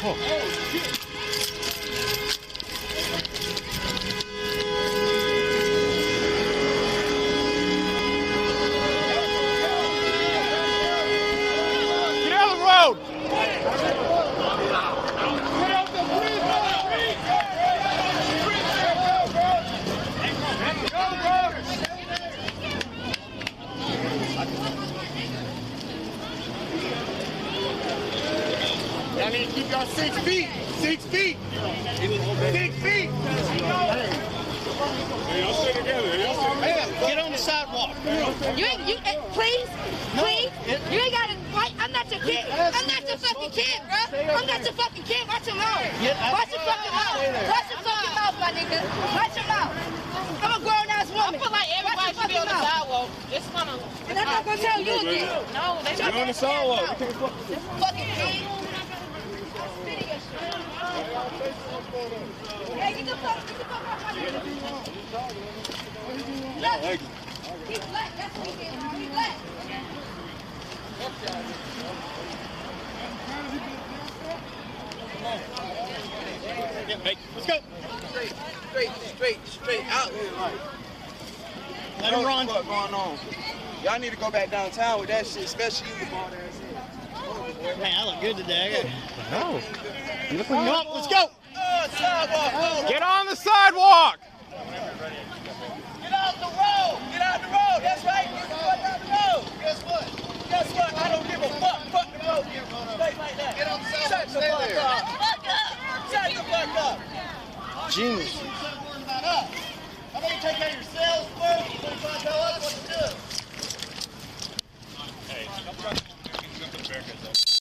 Get out of the road! Y'all need to keep y'all six feet. Six feet. Six feet. Y'all stay together. Get on the sidewalk. You ain't, you, eh, please, please, you ain't gotta fight. I'm not your kid. I'm not your fucking kid, bro. I'm not your fucking kid. Watch your mouth. Watch your fucking mouth. Watch your fucking mouth, my nigga. Watch your mouth. I'm a grown ass woman. I feel like everybody should be on the mouth. sidewalk. It's kind of. And I'm not gonna tell you again. No, they Shut Get on the that sidewalk. mouth. We can't fuck. Fucking kid. Y'all need to go back downtown with that shit, especially you. Man, I look good today. No. Oh. You look like you oh, up. Let's go. Oh, sidewalk. Oh, Get on the sidewalk. get out the road. Get out the road. That's right. Get the out the road. Guess what? Guess what? I don't give a fuck. Fuck the road. Stay like that. Get on the sidewalk. Shut the fuck up. Shut the fuck up. Genius.